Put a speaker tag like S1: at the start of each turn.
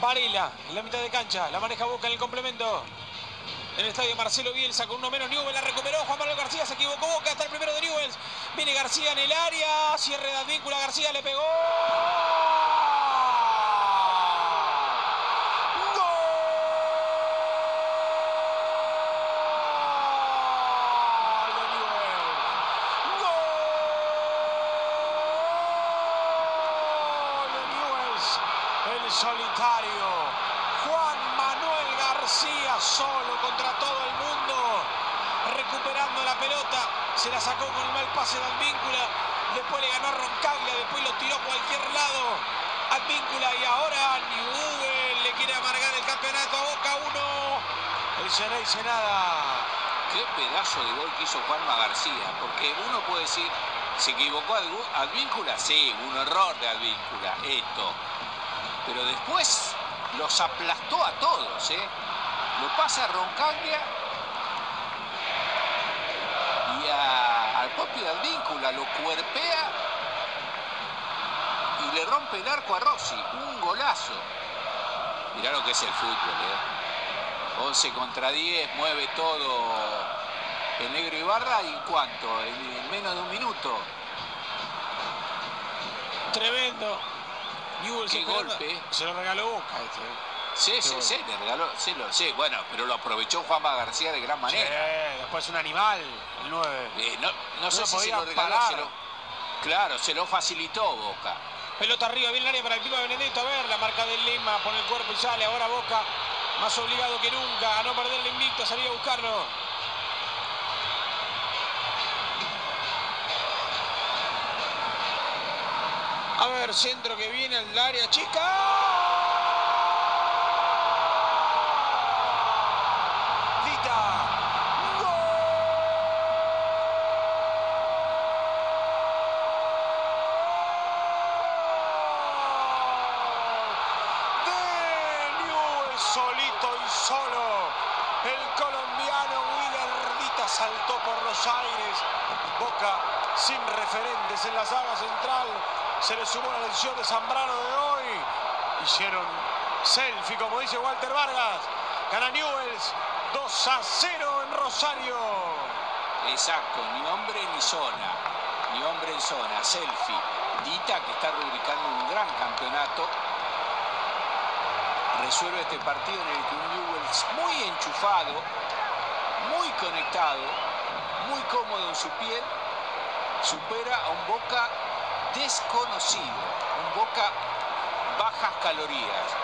S1: Varela en la mitad de cancha. La maneja Boca en el complemento. En el estadio Marcelo Bielsa con uno menos. Newell la recuperó. Juan Manuel García se equivocó. Boca está el primero de Newell. Viene García en el área. Cierre de Advíncula. García le pegó. Solitario. Juan Manuel García solo contra todo el mundo. Recuperando la pelota. Se la sacó con el mal pase de Advíncula. Después le ganó Roncaglia. Después lo tiró a cualquier lado. Advíncula y ahora Newell le quiere amargar el campeonato a Boca 1. El Será dice nada.
S2: Qué pedazo de gol que hizo Juanma García. Porque uno puede decir, ¿se equivocó Advíncula? Sí, un error de Advíncula. Esto pero después los aplastó a todos. ¿eh? Lo pasa a Roncaglia y al propio Advíncula lo cuerpea y le rompe el arco a Rossi. Un golazo. Mirá lo que es el fútbol. ¿eh? 11 contra 10, mueve todo el negro Ibarra y cuánto, en menos de un minuto.
S1: Tremendo.
S2: Newell Qué golpe.
S1: Se lo regaló Boca este. ¿eh?
S2: Sí, sí, sí, le regaló, sí, lo, sí, bueno, pero lo aprovechó Juanma García de gran manera.
S1: Sí, después un animal, el 9.
S2: Eh, no, no, sé si se lo regaló, se lo, claro, se lo facilitó Boca.
S1: Pelota arriba, bien el área para el de Benedetto, a ver, la marca del Lima, pone el cuerpo y sale, ahora Boca, más obligado que nunca, a no perder el invicto, salir a buscarlo. Ver, centro que viene al área chica. Dita. ¡Gol! De solito y solo. El colombiano Willer Dita saltó por los aires. Boca sin referentes en la saga central se le sumó la lesión de Zambrano de hoy. Hicieron selfie, como dice Walter Vargas. Gana Newells 2 a 0 en Rosario.
S2: Exacto, ni hombre ni zona. Ni hombre en zona, selfie. Dita que está rubricando un gran campeonato. Resuelve este partido en el que un Newells muy enchufado, muy conectado, muy cómodo en su piel, supera a un Boca desconocido, un Boca bajas calorías.